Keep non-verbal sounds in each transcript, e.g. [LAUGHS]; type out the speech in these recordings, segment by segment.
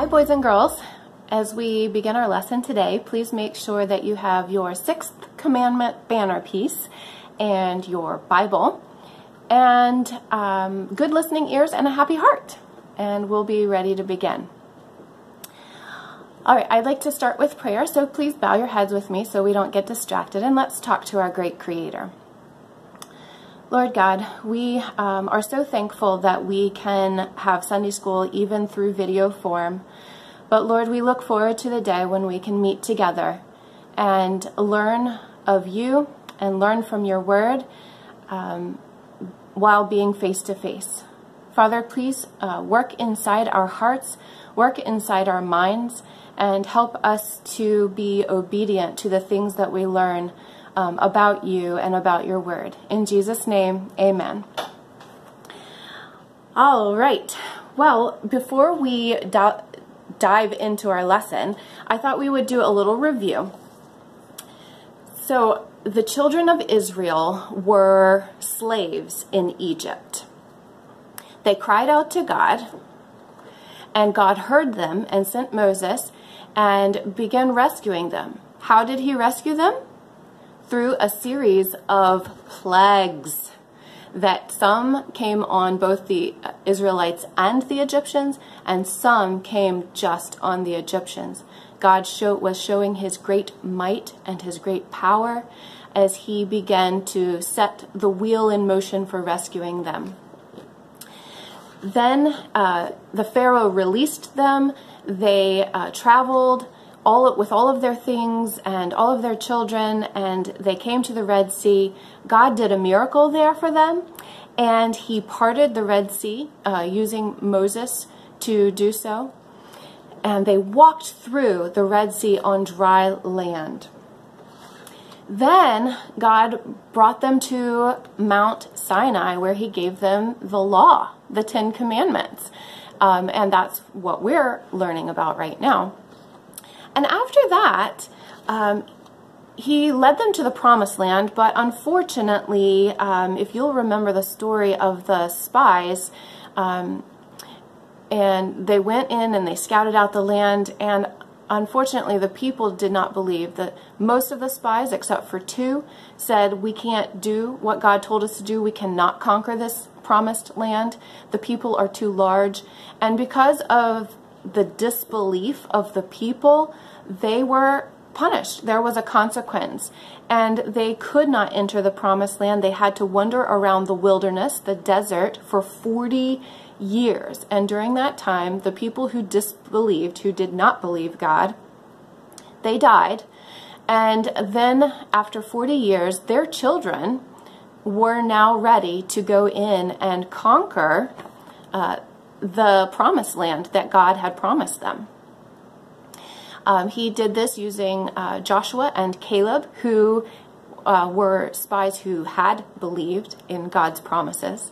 Hi boys and girls. As we begin our lesson today, please make sure that you have your sixth commandment banner piece and your Bible and um, good listening ears and a happy heart. And we'll be ready to begin. All right, I'd like to start with prayer, so please bow your heads with me so we don't get distracted and let's talk to our great Creator. Lord God, we um, are so thankful that we can have Sunday school even through video form. But Lord, we look forward to the day when we can meet together and learn of you and learn from your word um, while being face to face. Father, please uh, work inside our hearts, work inside our minds, and help us to be obedient to the things that we learn um, about you and about your word. In Jesus' name, amen. All right. Well, before we dive into our lesson, I thought we would do a little review. So, the children of Israel were slaves in Egypt. They cried out to God, and God heard them and sent Moses and began rescuing them. How did he rescue them? through a series of plagues that some came on both the Israelites and the Egyptians, and some came just on the Egyptians. God show, was showing his great might and his great power as he began to set the wheel in motion for rescuing them. Then uh, the Pharaoh released them. They uh, traveled all with all of their things and all of their children, and they came to the Red Sea. God did a miracle there for them, and He parted the Red Sea uh, using Moses to do so. And they walked through the Red Sea on dry land. Then God brought them to Mount Sinai, where He gave them the law, the Ten Commandments. Um, and that's what we're learning about right now. And after that, um, he led them to the promised land, but unfortunately, um, if you'll remember the story of the spies, um, and they went in and they scouted out the land, and unfortunately, the people did not believe that most of the spies, except for two, said, We can't do what God told us to do. We cannot conquer this promised land. The people are too large. And because of the disbelief of the people, they were punished. There was a consequence. And they could not enter the promised land. They had to wander around the wilderness, the desert, for 40 years. And during that time, the people who disbelieved, who did not believe God, they died. And then after 40 years, their children were now ready to go in and conquer uh, the promised land that God had promised them. Um, he did this using uh, Joshua and Caleb, who uh, were spies who had believed in God's promises.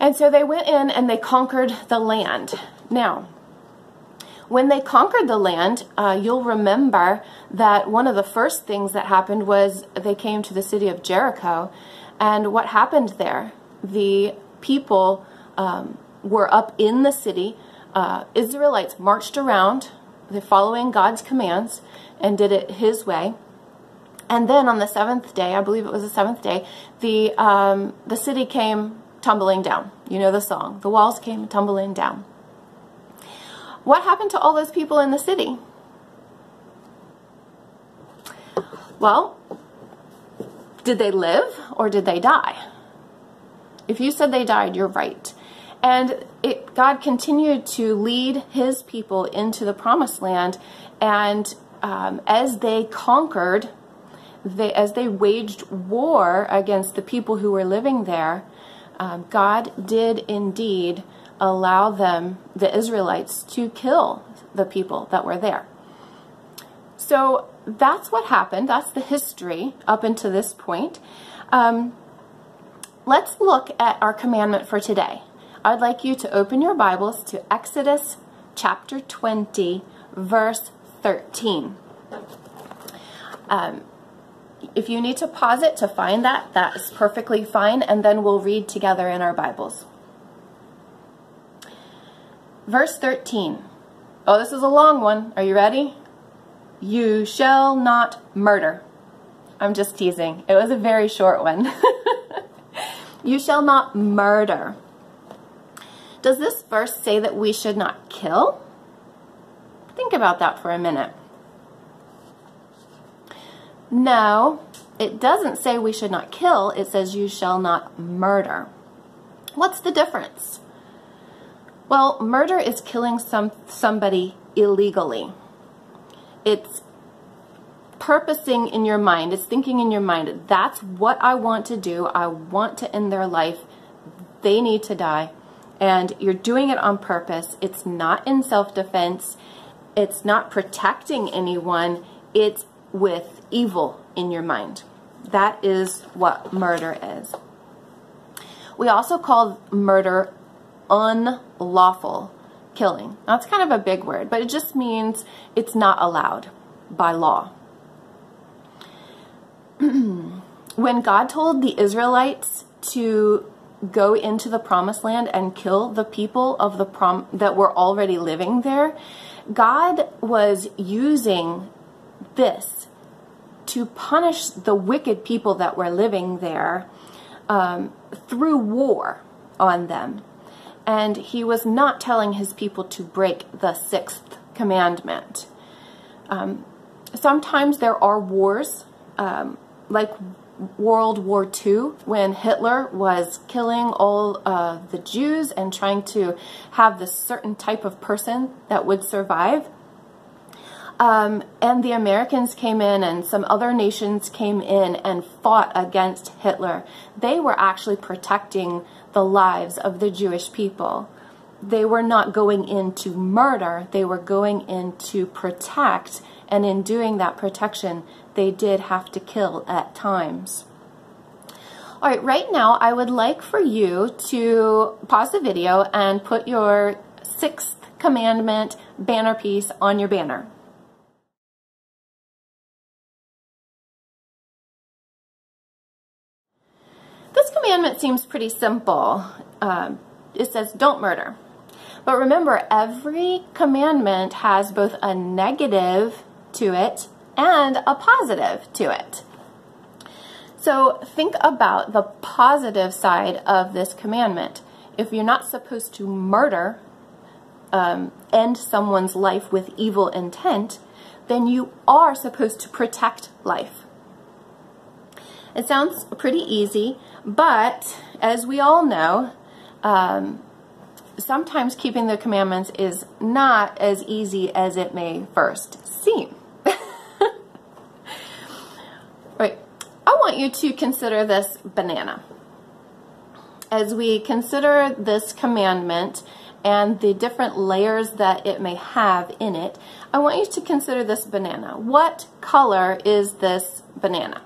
And so they went in and they conquered the land. Now, when they conquered the land, uh, you'll remember that one of the first things that happened was they came to the city of Jericho. And what happened there? The people um, were up in the city. Uh, Israelites marched around, they're following God's commands, and did it His way. And then on the seventh day, I believe it was the seventh day, the um, the city came tumbling down. You know the song. The walls came tumbling down. What happened to all those people in the city? Well, did they live or did they die? If you said they died, you're right. And it, God continued to lead his people into the promised land. And um, as they conquered, they, as they waged war against the people who were living there, um, God did indeed allow them, the Israelites, to kill the people that were there. So that's what happened. That's the history up until this point. Um, let's look at our commandment for today. I'd like you to open your Bibles to Exodus chapter 20, verse 13. Um, if you need to pause it to find that, that is perfectly fine, and then we'll read together in our Bibles. Verse 13. Oh, this is a long one. Are you ready? You shall not murder. I'm just teasing. It was a very short one. [LAUGHS] you shall not murder. Does this verse say that we should not kill? Think about that for a minute. No, it doesn't say we should not kill. It says you shall not murder. What's the difference? Well, murder is killing some somebody illegally. It's purposing in your mind. It's thinking in your mind. That's what I want to do. I want to end their life. They need to die. And you're doing it on purpose. It's not in self-defense. It's not protecting anyone. It's with evil in your mind. That is what murder is. We also call murder unlawful killing. That's kind of a big word, but it just means it's not allowed by law. [CLEARS THROAT] when God told the Israelites to go into the promised land and kill the people of the prom that were already living there, God was using this to punish the wicked people that were living there um, through war on them. And he was not telling his people to break the sixth commandment. Um, sometimes there are wars, um, like World War II, when Hitler was killing all uh, the Jews and trying to have this certain type of person that would survive. Um, and the Americans came in and some other nations came in and fought against Hitler. They were actually protecting the lives of the Jewish people. They were not going in to murder, they were going in to protect, and in doing that protection, they did have to kill at times. All right, right now I would like for you to pause the video and put your sixth commandment banner piece on your banner. Commandment seems pretty simple. Um, it says, don't murder. But remember, every commandment has both a negative to it and a positive to it. So think about the positive side of this commandment. If you're not supposed to murder, um, end someone's life with evil intent, then you are supposed to protect life. It sounds pretty easy, but as we all know, um, sometimes keeping the commandments is not as easy as it may first seem. [LAUGHS] right. I want you to consider this banana. As we consider this commandment and the different layers that it may have in it, I want you to consider this banana. What color is this banana?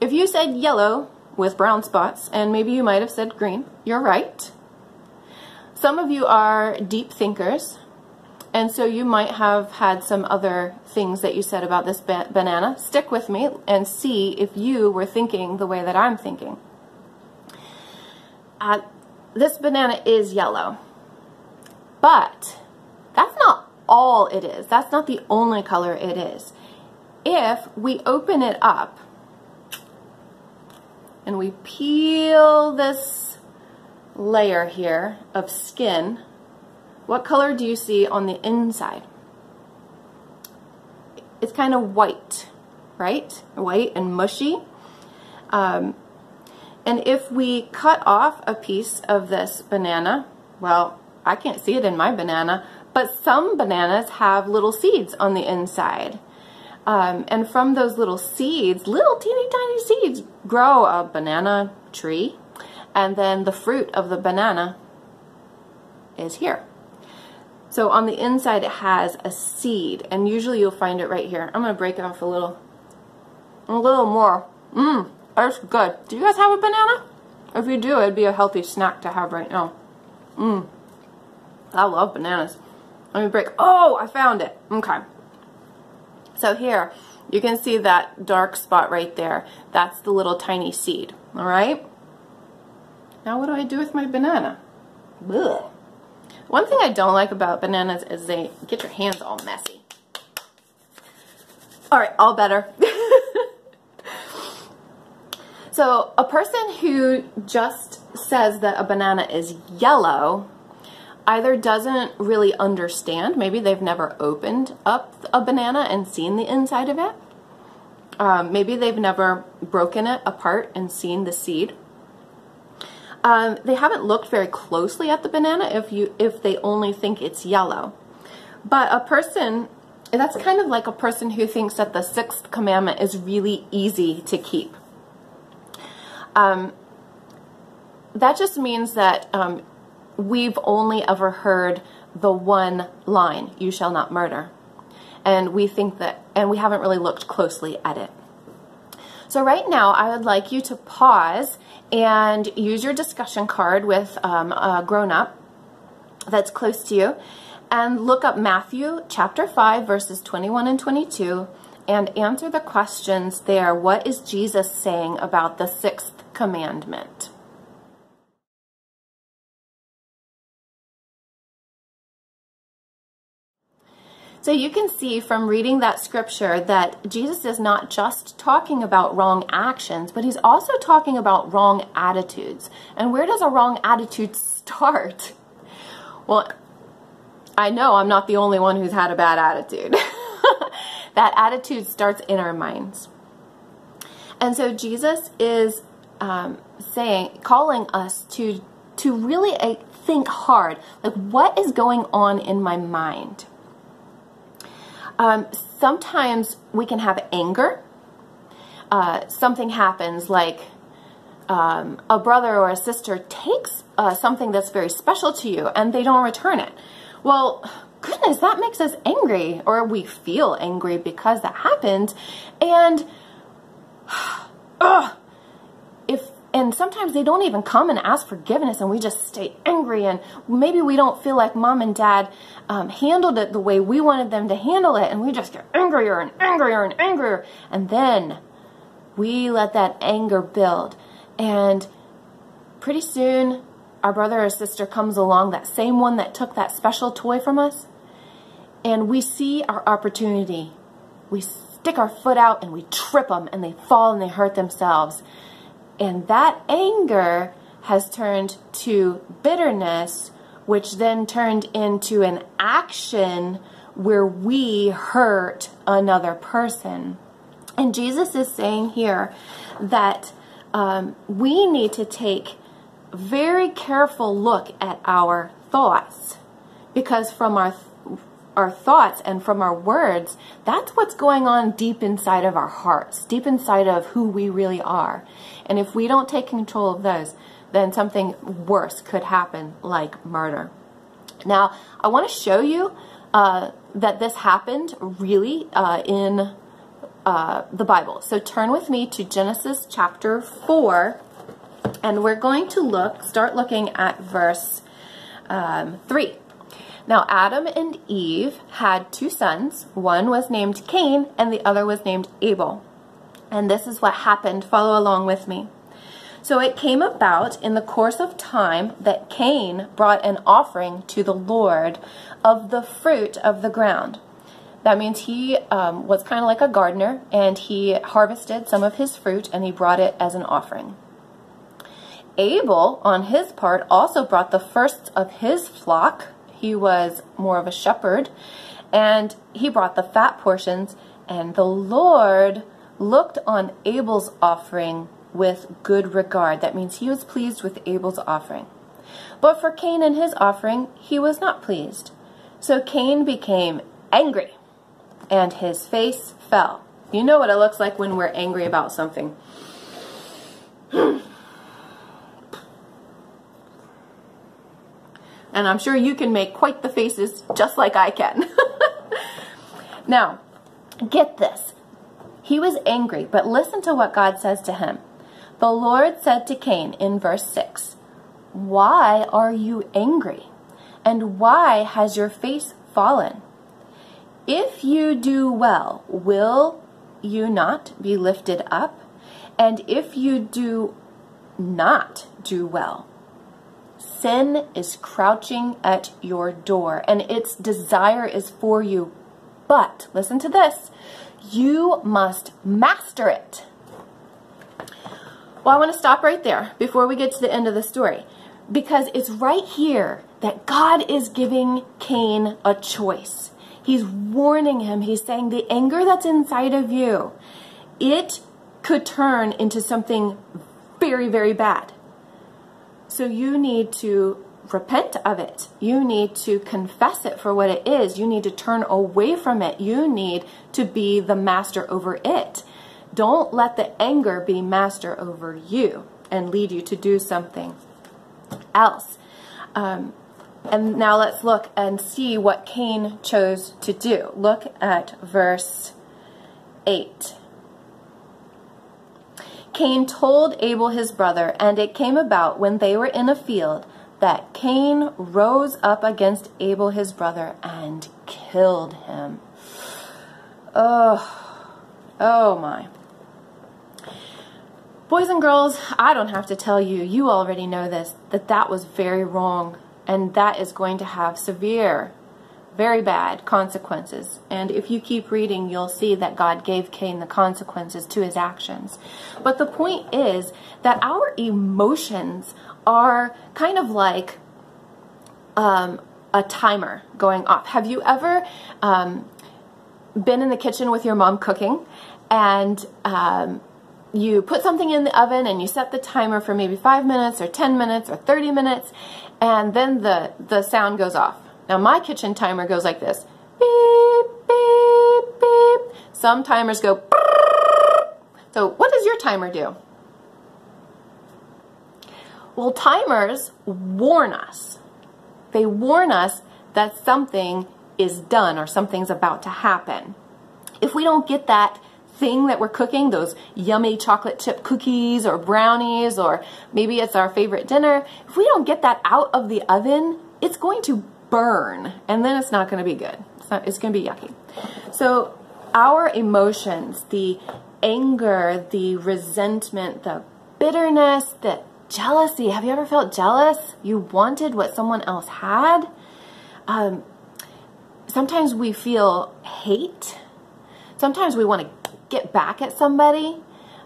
If you said yellow with brown spots, and maybe you might have said green, you're right. Some of you are deep thinkers, and so you might have had some other things that you said about this ba banana. Stick with me and see if you were thinking the way that I'm thinking. Uh, this banana is yellow, but that's not all it is. That's not the only color it is. If we open it up, and we peel this layer here of skin, what color do you see on the inside? It's kind of white, right? White and mushy. Um, and if we cut off a piece of this banana, well, I can't see it in my banana, but some bananas have little seeds on the inside. Um, and from those little seeds, little teeny tiny seeds, grow a banana tree. And then the fruit of the banana is here. So on the inside it has a seed, and usually you'll find it right here. I'm going to break it off a little. A little more. Mmm, that's good. Do you guys have a banana? If you do, it'd be a healthy snack to have right now. Mmm. I love bananas. Let me break. Oh, I found it. Okay. So here, you can see that dark spot right there. That's the little tiny seed. All right? Now what do I do with my banana? Ugh. One thing I don't like about bananas is they get your hands all messy. All right, all better. [LAUGHS] so a person who just says that a banana is yellow either doesn't really understand, maybe they've never opened up a banana and seen the inside of it. Um, maybe they've never broken it apart and seen the seed. Um, they haven't looked very closely at the banana if you if they only think it's yellow. But a person, that's kind of like a person who thinks that the sixth commandment is really easy to keep. Um, that just means that um, we've only ever heard the one line, you shall not murder. And we think that, and we haven't really looked closely at it. So right now, I would like you to pause and use your discussion card with um, a grown-up that's close to you and look up Matthew chapter 5 verses 21 and 22 and answer the questions there. What is Jesus saying about the sixth commandment? So you can see from reading that scripture that Jesus is not just talking about wrong actions, but he's also talking about wrong attitudes. And where does a wrong attitude [LAUGHS] start? Well, I know I'm not the only one who's had a bad attitude. [LAUGHS] that attitude starts in our minds. And so Jesus is um, saying, calling us to to really uh, think hard, like what is going on in my mind? Um, sometimes we can have anger. Uh, something happens like um, a brother or a sister takes uh, something that's very special to you and they don't return it. Well, goodness, that makes us angry or we feel angry because that happened. And [SIGHS] uh, and sometimes they don't even come and ask forgiveness and we just stay angry and maybe we don't feel like mom and dad um, handled it the way we wanted them to handle it and we just get angrier and angrier and angrier. And then we let that anger build. And pretty soon our brother or sister comes along that same one that took that special toy from us and we see our opportunity. We stick our foot out and we trip them and they fall and they hurt themselves and that anger has turned to bitterness, which then turned into an action where we hurt another person. And Jesus is saying here that um, we need to take very careful look at our thoughts because from our our thoughts and from our words, that's what's going on deep inside of our hearts, deep inside of who we really are. And if we don't take control of those, then something worse could happen, like murder. Now, I want to show you uh, that this happened really uh, in uh, the Bible. So turn with me to Genesis chapter 4, and we're going to look, start looking at verse um, 3. Now Adam and Eve had two sons. One was named Cain and the other was named Abel. And this is what happened. Follow along with me. So it came about in the course of time that Cain brought an offering to the Lord of the fruit of the ground. That means he um, was kind of like a gardener and he harvested some of his fruit and he brought it as an offering. Abel, on his part, also brought the first of his flock he was more of a shepherd, and he brought the fat portions, and the Lord looked on Abel's offering with good regard. That means he was pleased with Abel's offering. But for Cain and his offering, he was not pleased. So Cain became angry, and his face fell. You know what it looks like when we're angry about something. [CLEARS THROAT] And I'm sure you can make quite the faces just like I can. [LAUGHS] now, get this. He was angry, but listen to what God says to him. The Lord said to Cain in verse 6, Why are you angry? And why has your face fallen? If you do well, will you not be lifted up? And if you do not do well, sin is crouching at your door and its desire is for you. But, listen to this, you must master it. Well, I want to stop right there before we get to the end of the story because it's right here that God is giving Cain a choice. He's warning him. He's saying the anger that's inside of you, it could turn into something very, very bad. So you need to repent of it. You need to confess it for what it is. You need to turn away from it. You need to be the master over it. Don't let the anger be master over you and lead you to do something else. Um, and now let's look and see what Cain chose to do. Look at verse 8. Cain told Abel his brother, and it came about when they were in a field that Cain rose up against Abel his brother and killed him. Oh, oh my. Boys and girls, I don't have to tell you, you already know this, that that was very wrong and that is going to have severe, very bad consequences. And if you keep reading, you'll see that God gave Cain the consequences to his actions. But the point is that our emotions are kind of like um, a timer going off. Have you ever um, been in the kitchen with your mom cooking and um, you put something in the oven and you set the timer for maybe five minutes or 10 minutes or 30 minutes and then the, the sound goes off. Now my kitchen timer goes like this. Beep, beep, beep. Some timers go So what does your timer do? Well, timers warn us. They warn us that something is done or something's about to happen. If we don't get that thing that we're cooking, those yummy chocolate chip cookies or brownies, or maybe it's our favorite dinner, if we don't get that out of the oven, it's going to burn and then it's not going to be good. It's, not, it's going to be yucky. So our emotions, the anger, the resentment, the bitterness, the jealousy. Have you ever felt jealous? You wanted what someone else had? Um, sometimes we feel hate. Sometimes we want to get back at somebody.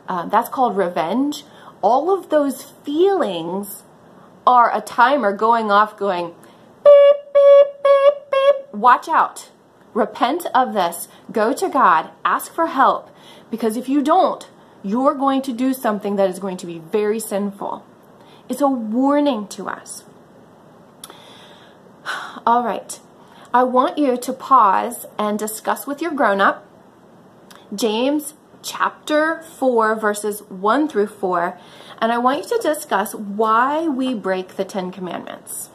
Um, that's called revenge. All of those feelings are a timer going off going beep. Watch out. Repent of this. Go to God. Ask for help. Because if you don't, you're going to do something that is going to be very sinful. It's a warning to us. [SIGHS] All right. I want you to pause and discuss with your grown-up James chapter 4, verses 1 through 4, and I want you to discuss why we break the Ten Commandments.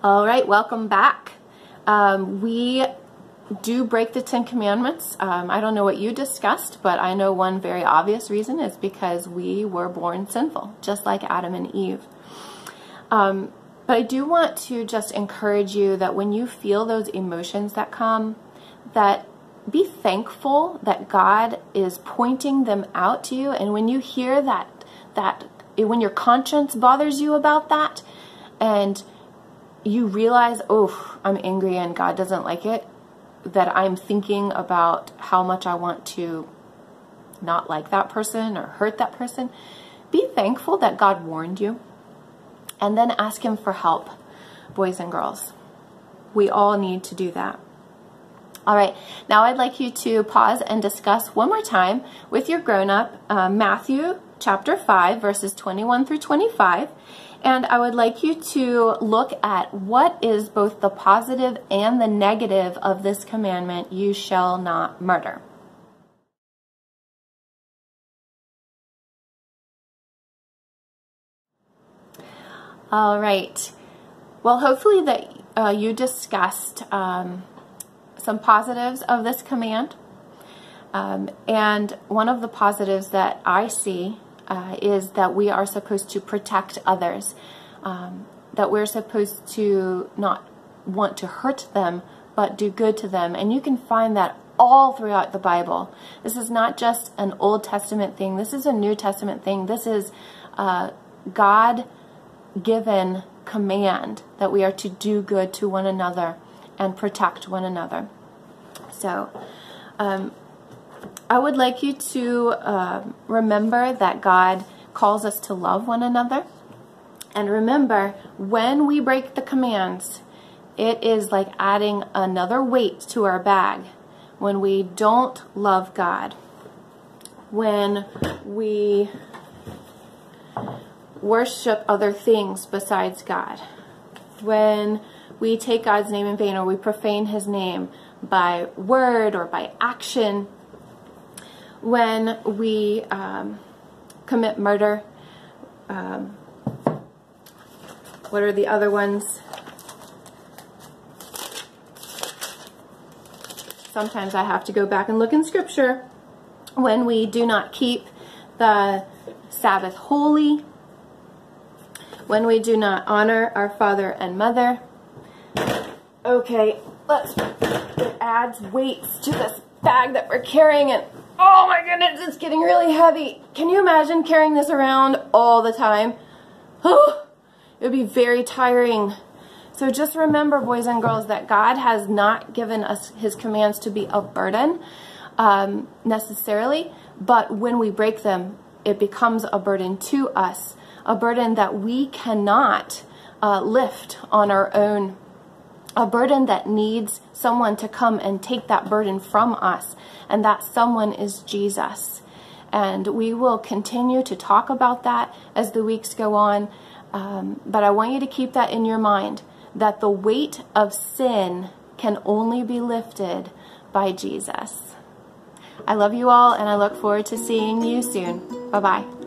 All right, welcome back. Um, we do break the Ten Commandments. Um, I don't know what you discussed, but I know one very obvious reason is because we were born sinful, just like Adam and Eve. Um, but I do want to just encourage you that when you feel those emotions that come, that be thankful that God is pointing them out to you. And when you hear that, that when your conscience bothers you about that, and you realize, oh, I'm angry and God doesn't like it, that I'm thinking about how much I want to not like that person or hurt that person, be thankful that God warned you and then ask him for help, boys and girls. We all need to do that. All right, now I'd like you to pause and discuss one more time with your grown-up uh, Matthew chapter 5, verses 21 through 25. And I would like you to look at what is both the positive and the negative of this commandment, you shall not murder. All right. Well, hopefully that uh, you discussed um, some positives of this command. Um, and one of the positives that I see uh, is that we are supposed to protect others, um, that we're supposed to not want to hurt them, but do good to them. And you can find that all throughout the Bible. This is not just an Old Testament thing. This is a New Testament thing. This is uh, God given command that we are to do good to one another and protect one another. So, um, I would like you to uh, remember that God calls us to love one another. And remember, when we break the commands, it is like adding another weight to our bag when we don't love God, when we worship other things besides God, when we take God's name in vain or we profane his name by word or by action, when we um, commit murder, um, what are the other ones? Sometimes I have to go back and look in scripture. When we do not keep the Sabbath holy, when we do not honor our father and mother. Okay, let's, it adds weights to this bag that we're carrying and oh my goodness, it's getting really heavy. Can you imagine carrying this around all the time? Oh, it would be very tiring. So just remember, boys and girls, that God has not given us his commands to be a burden um, necessarily, but when we break them, it becomes a burden to us a burden that we cannot uh, lift on our own, a burden that needs someone to come and take that burden from us, and that someone is Jesus. And we will continue to talk about that as the weeks go on, um, but I want you to keep that in your mind that the weight of sin can only be lifted by Jesus. I love you all, and I look forward to seeing you soon. Bye bye.